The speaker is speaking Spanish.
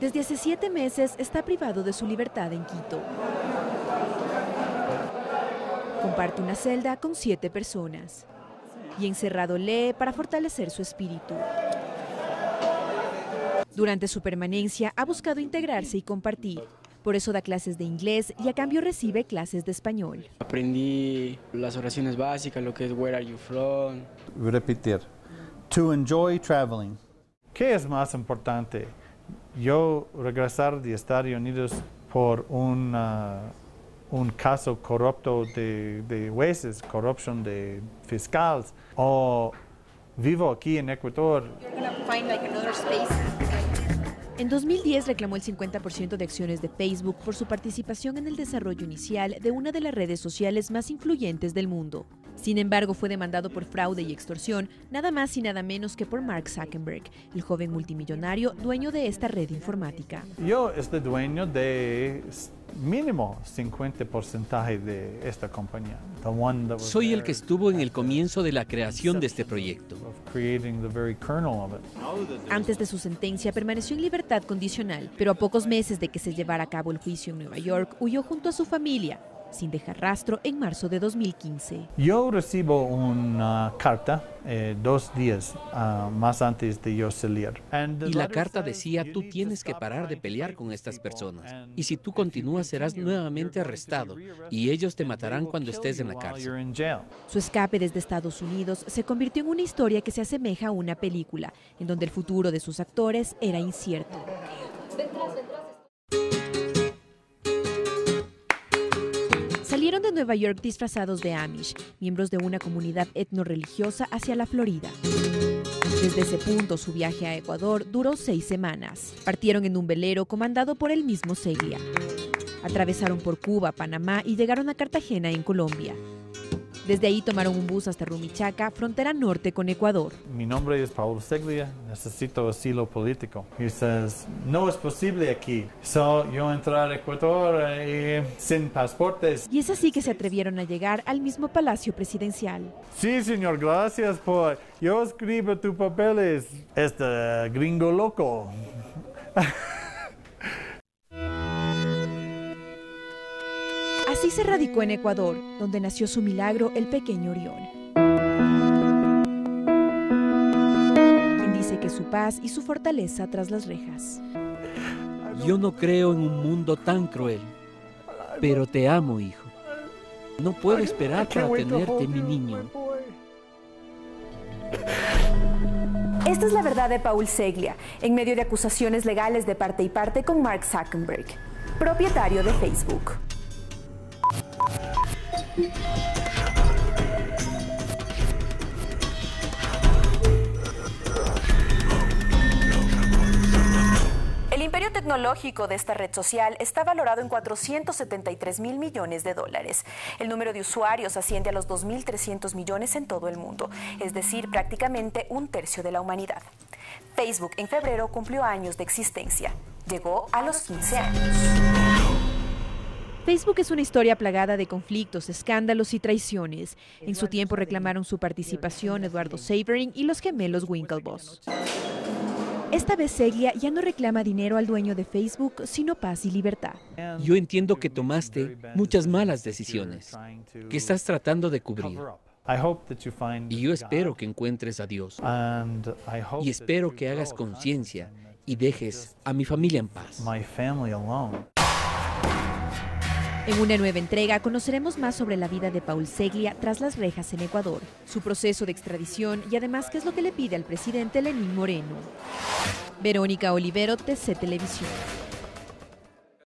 Desde hace siete meses está privado de su libertad en Quito. Comparte una celda con siete personas y encerrado lee para fortalecer su espíritu. Durante su permanencia ha buscado integrarse y compartir. Por eso da clases de inglés y a cambio recibe clases de español. Aprendí las oraciones básicas, lo que es Where are you from. Repetir. To enjoy traveling. ¿Qué es más importante? Yo regresar de Estados Unidos por un, uh, un caso corrupto de, de jueces, corrupción de fiscales, o vivo aquí en Ecuador. En 2010 reclamó el 50% de acciones de Facebook por su participación en el desarrollo inicial de una de las redes sociales más influyentes del mundo. Sin embargo, fue demandado por fraude y extorsión, nada más y nada menos que por Mark Zuckerberg, el joven multimillonario dueño de esta red informática. Yo estoy dueño de mínimo 50% de esta compañía. Soy el que estuvo en el comienzo de la creación de este proyecto. Antes de su sentencia permaneció en libertad condicional, pero a pocos meses de que se llevara a cabo el juicio en Nueva York, huyó junto a su familia, sin dejar rastro en marzo de 2015. Yo recibo una carta eh, dos días uh, más antes de yo salir. Y la carta decía, tú tienes que parar de pelear con estas personas. Y si tú continúas serás nuevamente arrestado y ellos te matarán cuando estés en la cárcel. Su escape desde Estados Unidos se convirtió en una historia que se asemeja a una película, en donde el futuro de sus actores era incierto. Nueva York disfrazados de Amish, miembros de una comunidad etno-religiosa hacia la Florida. Desde ese punto, su viaje a Ecuador duró seis semanas. Partieron en un velero comandado por el mismo Seglia. Atravesaron por Cuba, Panamá y llegaron a Cartagena, en Colombia. Desde ahí tomaron un bus hasta Rumichaca, frontera norte con Ecuador. Mi nombre es Paul Seglia, necesito asilo político. Y dice, no es posible aquí. So, yo entré a Ecuador eh, sin pasaportes. Y es así que se atrevieron a llegar al mismo palacio presidencial. Sí, señor, gracias por... Yo escribo tus papeles. Este gringo loco. Así se radicó en Ecuador, donde nació su milagro, el pequeño Orión. Quien dice que su paz y su fortaleza tras las rejas. Yo no creo en un mundo tan cruel, pero te amo, hijo. No puedo esperar para tenerte, mi niño. Esta es la verdad de Paul Seglia, en medio de acusaciones legales de parte y parte con Mark Zuckerberg, propietario de Facebook. El imperio tecnológico de esta red social está valorado en 473 mil millones de dólares. El número de usuarios asciende a los 2.300 millones en todo el mundo, es decir, prácticamente un tercio de la humanidad. Facebook en febrero cumplió años de existencia. Llegó a los 15 años. Facebook es una historia plagada de conflictos, escándalos y traiciones. En su tiempo reclamaron su participación Eduardo Saverin y los gemelos Winklevoss. Esta vez Seglia ya no reclama dinero al dueño de Facebook, sino paz y libertad. Yo entiendo que tomaste muchas malas decisiones, que estás tratando de cubrir. Y yo espero que encuentres a Dios. Y espero que hagas conciencia y dejes a mi familia en paz. En una nueva entrega conoceremos más sobre la vida de Paul Seglia tras las rejas en Ecuador, su proceso de extradición y además qué es lo que le pide al presidente Lenín Moreno. Verónica Olivero, TC Televisión.